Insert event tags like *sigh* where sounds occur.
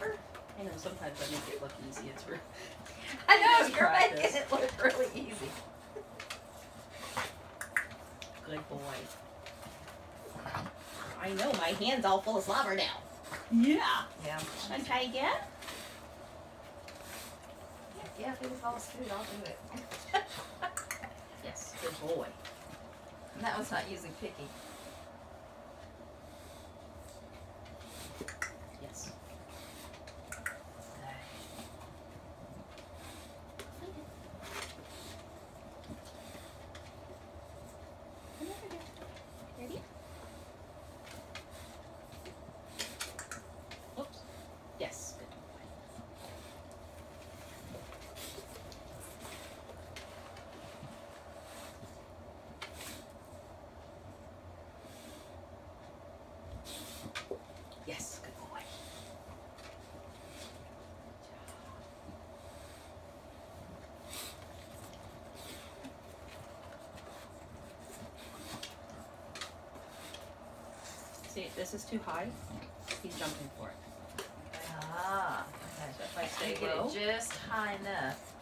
I know sometimes I make it look easy. It's real. I know *laughs* you're Practice. making it look really easy. Good boy. I know my hand's all full of slobber now. Yeah. Yeah. Want to try again? Yeah, if it falls through, I'll do it. *laughs* *laughs* Yes. Good boy. And that was not using picky. Yes. Come over here. Ready? Oops. Yes. Good boy. Yes. Good boy. See, this is too high. He's jumping for it. Ah. okay. So if I stay You get it just high enough.